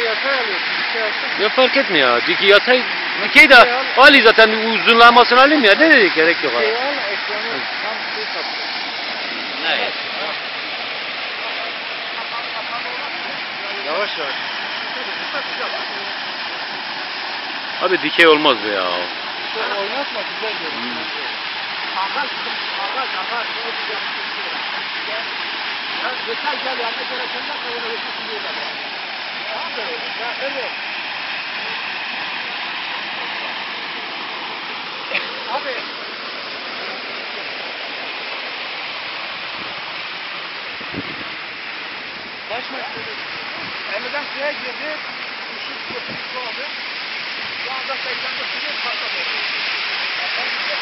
Yatay alıyorsun? Şey alsana. Ya fark etmiyor ya. Diki yatay dikey de Ali zaten uzunlamasını alayım ya. Ne dedik gerek yok. Şey al ekranı tam şey. Ne? Yavaş yavaş. Abi dikey olmaz bu ya. Oynatma güzel görünüyor. Kangal. Ne olacak? Ya yeter gel yanına göre ötesi diyorlar. Kaç metre? Elden suya girdi. Işık köpük su aldı. Şu anda 80'de suyu patladı. Şu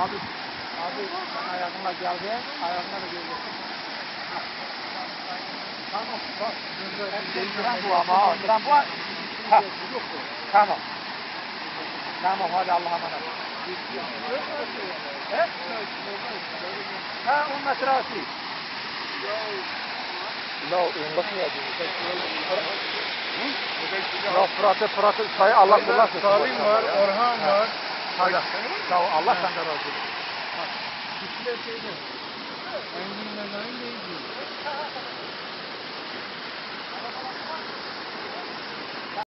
Abi, abi sen ayağınla geldi, ayağınla da geleceksin. Tamam, bak. Tren bu ama, ha, tren bu. Ha, tamam. Tamam, hadi Allah'a emanet. He? 10 metre atayım. La nasıl yazıyor? Ya Fırat'ı, Fırat'ı sayı Allah kullasın. Var, Orhan var. Hadi. Ol, Allah senden razı olsun. De şeyde. Engin.